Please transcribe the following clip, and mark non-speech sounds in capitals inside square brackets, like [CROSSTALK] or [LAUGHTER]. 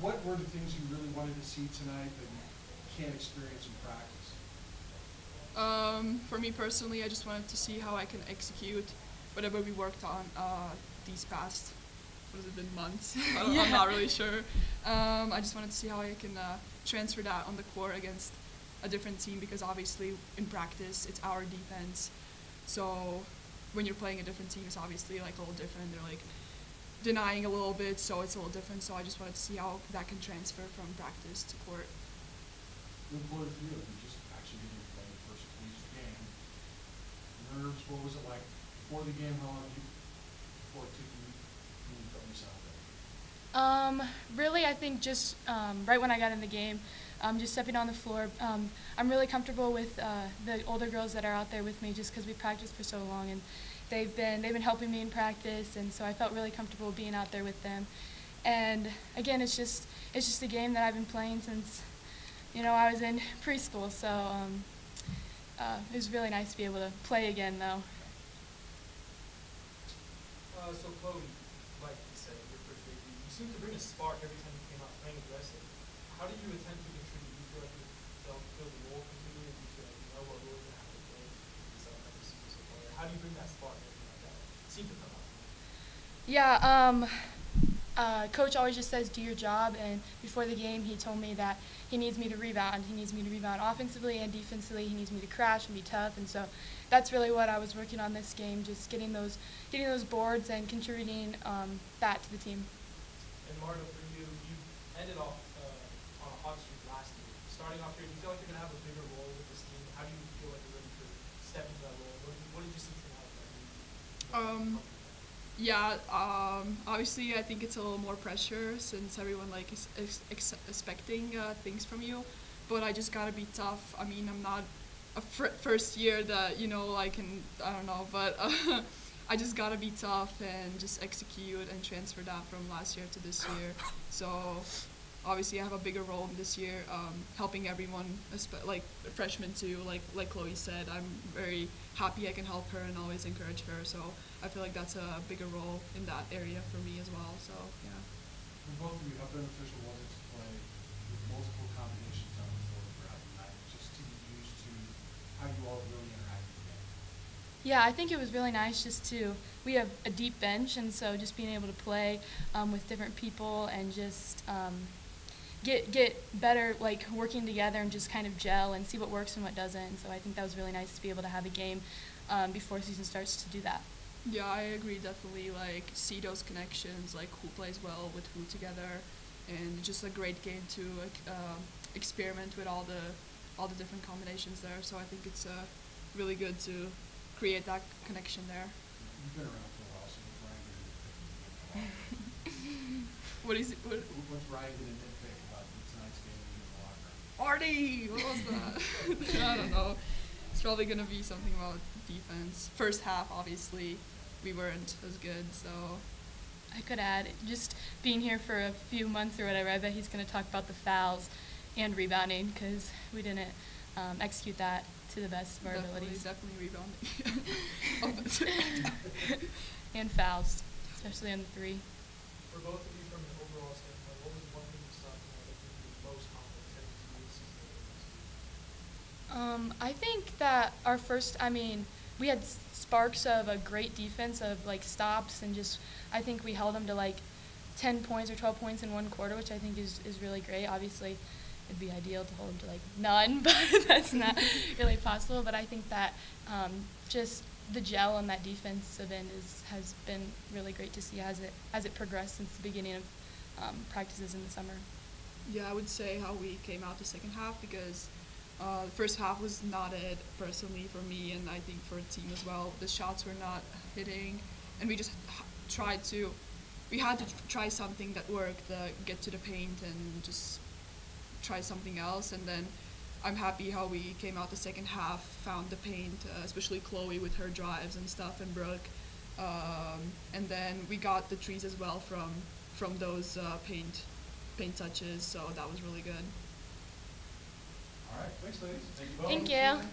what were the things you really wanted to see tonight that you can't experience in practice? Um, for me personally, I just wanted to see how I can execute whatever we worked on uh, these past, what has it been, months? I [LAUGHS] don't- I'm not really sure. Um, I just wanted to see how I can uh, transfer that on the court against a different team because obviously in practice it's our defense. So when you're playing a different team, it's obviously like a little different. They're like denying a little bit, so it's a little different. So I just wanted to see how that can transfer from practice to court. What were for you? You just actually didn't play the first week's game. Nerves, what was it like before the game? How long did you, before it took you, when you felt yourself there? Um, really, I think just um, right when I got in the game, um, just stepping on the floor, um, I'm really comfortable with uh, the older girls that are out there with me, just because we practiced for so long, and they've been they've been helping me in practice, and so I felt really comfortable being out there with them. And again, it's just it's just a game that I've been playing since you know I was in [LAUGHS] preschool, so um, uh, it was really nice to be able to play again, though. Uh, so Chloe, like you said, your first year, you, seem to bring a spark every time you came out playing aggressive. How did you attempt to contribute? Do you feel like you feel the role contributing? Do you feel like you know what role you're gonna have to play this upcoming season so far? How do you bring that spark that? It to come out. Yeah, um, uh, coach always just says do your job, and before the game, he told me that he needs me to rebound. He needs me to rebound offensively and defensively. He needs me to crash and be tough, and so that's really what I was working on this game, just getting those, getting those boards and contributing um, that to the team. And Marta, for you, you ended off uh, on a hot streak last year. Starting off here, do you feel like you're gonna have a bigger role with this team? How do you feel like you're ready to step into that role? What, did you- what did you see tonight? that you- you felt Um. Yeah, um, obviously I think it's a little more pressure since everyone like is, ex- expecting uh, things from you. But I just gotta be tough. I mean, I'm not a fir- first year that you know I can I don't know, but uh, [LAUGHS] I just gotta be tough and just execute and transfer that from last year to this year. So obviously I have a bigger role this year, um, helping everyone, espe- like freshmen too. Like like Chloe said, I'm very happy I can help her and always encourage her. So I feel like that's a bigger role in that area for me as well. So yeah. For both of you, how beneficial was it to play with multiple combinations on the floor throughout the night, just to get used to how you all really interact together? Yeah, I think it was really nice just to. We have a deep bench, and so just being able to play um, with different people and just um, get get better, like working together and just kind of gel and see what works and what doesn't. So I think that was really nice to be able to have a game um, before season starts to do that. Yeah, I agree definitely. Like see those connections, like who plays well with who together, and just a great game to like, um experiment with all the all the different combinations there. So I think it's uh, really good to create that connection there. You've been around for a while, so what's Ryan gonna nitpick? What is it? What, What's Ryan gonna nitpick about tonight's game in the locker room? Artie, what was that? [LAUGHS] I don't know. It's probably gonna be something about defense. First half, obviously, we weren't as good, so I could add just being here for a few months or whatever. I bet he's going to talk about the fouls and rebounding because we didn't um, execute that to the best of our definitely, abilities. definitely rebounding. [LAUGHS] [LAUGHS] and fouls, especially on the three. For both of you, from an overall standpoint, what was one thing you saw tonight that gave you the most confidence heading into this season and the next season? Um, I think that our first, I mean, we had sparks of a great defense of like stops and just, I think we held them to like 10 points or 12 points in one quarter, which I think is, is really great. Obviously, it'd be ideal to hold them to like none, [LAUGHS] but that's not really possible. But I think that um, just the gel on that defensive end is, has been really great to see as it, as it progressed since the beginning of um, practices in the summer. yeah, I would say how we came out the second half because uh, the first half was not it personally for me, and I think for the team as well. The shots were not hitting, and we just tried to. We had to try something that worked, uh, get to the paint, and just try something else. And then I'm happy how we came out the second half, found the paint, uh, especially Chloe with her drives and stuff, and Brooke. Um, and then we got the trees as well from from those uh, paint paint touches, so that was really good. All right, thanks, ladies. Thank you both. Thank you.